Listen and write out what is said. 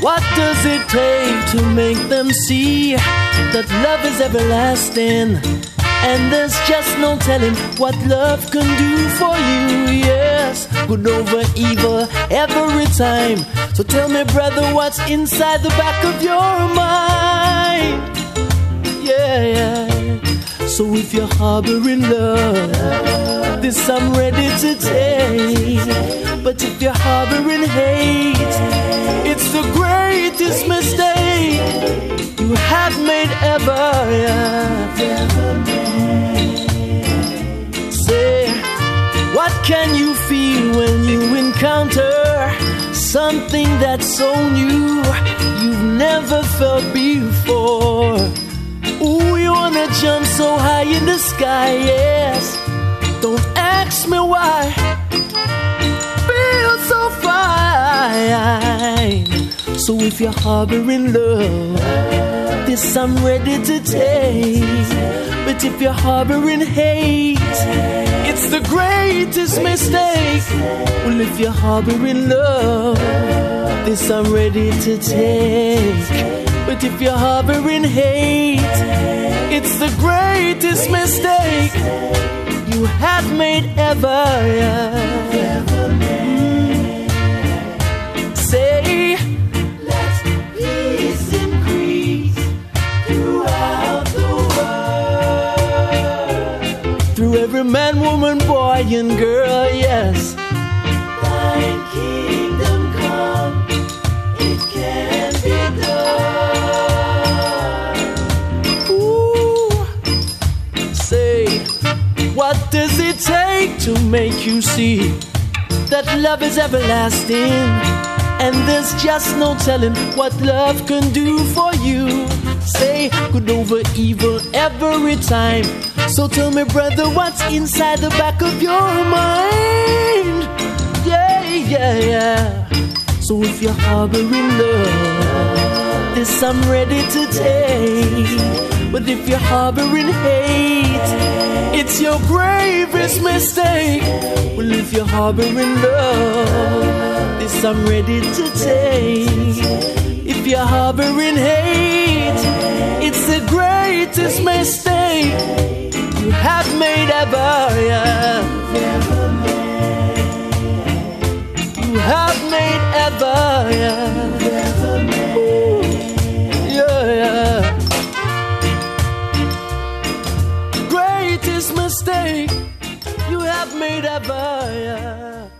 does it take to make them see that love is everlasting? And there's just no telling what love can do for you. Yes, good over evil every time. So tell me, brother, what's inside the back of your mind? Yeah, yeah. So if you're harboring love, this I'm ready to take. But if you're harboring hate, it's the greatest mistake you have made ever. Yeah. Say, what can you feel when you encounter something that's so new you've never felt before? Ooh, you wanna jump so high in the sky, yes. Don't ask me why. So if you're harboring love, this I'm ready to take. But if you're harboring hate, it's the greatest mistake. Well, if you're harboring love, this I'm ready to take. But if you're harboring hate, it's the greatest mistake you have made ever. Yeah. Every man, woman, boy, and girl, yes. Thine kingdom come, it can be done. Ooh, say, what does it take to make you see that love is everlasting? And there's just no telling what love can do for you. Say good over evil every time. So tell me, brother, what's inside the back of your mind? Yeah, yeah, yeah. So if you're harboring love, this I'm ready to take. But if you're harboring hate, it's your gravest mistake. Well, if you're harboring love, this I'm ready to take. If you're harboring hate, it's the greatest mistake you have made ever. Yeah. You have made ever. Yeah. Greatest mistake you have made ever. Yeah.